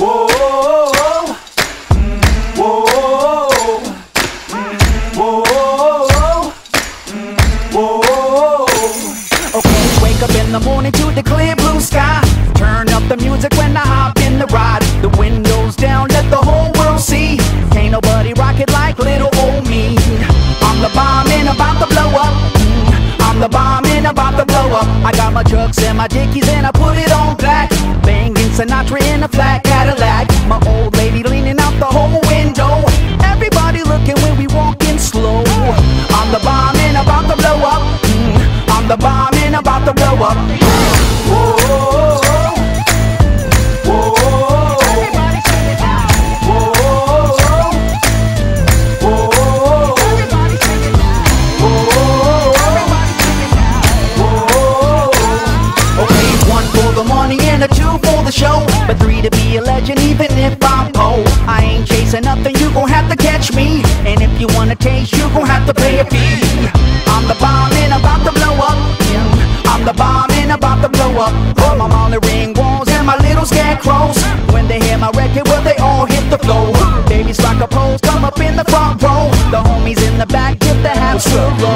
Whoa, whoa, whoa, whoa. Okay, wake up in the morning to the clear blue sky. Turn up the music when I hop in the ride. The windows down, let the whole world see. Can't nobody rock it like little old me. I'm the bomb and about to blow up. Mm, I'm the bomb and about to blow up. I got my trucks and my dickies and I put it on black. Banging Sinatra in a flat Cadillac. My the show. But three to be a legend, even if I'm poor. I ain't chasing nothing, you gon' have to catch me. And if you wanna taste, you gon' have to pay a fee. I'm the bomb and about to blow up. I'm the bomb and about to blow up. All my monitoring walls and my little scarecrows. When they hear my record, well, they all hit the floor. Babies rock a pose, come up in the front row. The homies in the back get the half roll.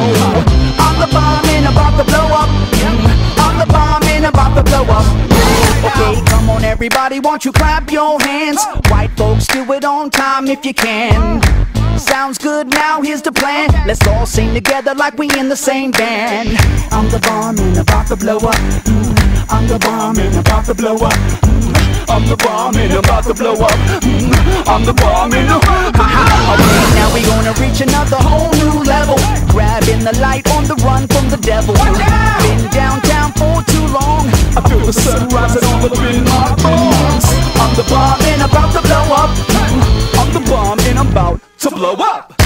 Everybody, won't you clap your hands? White folks, do it on time if you can. Sounds good, now here's the plan. Let's all sing together like we in the same band. I'm the bomb and about to blow up. Mm, I'm the bomb and about to blow up. Mm, I'm the bomb and about to blow up. Mm, I'm the bomb and Okay, now we gonna reach another whole new level. Grabbing the light on the run from the devil. Been downtown for too long. I feel the sun all up my. I'm the bomb and about to blow up. I'm the bomb and I'm about to blow up.